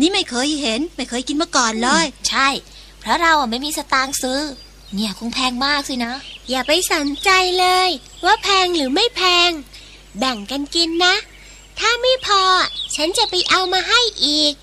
นี่ไม่เคยเห็น ไม่เคยกินมาก่อนเลย ใช่ เพราะเราอะไม่มีสตางค์ซื้อ เนี่ยคงแพงมากสินะ อย่าไปสนใจเลย ว่าแพงหรือไม่แพง แบ่งกันกินนะ ถ้าไม่พอ ฉันจะไปเอามาให้อีก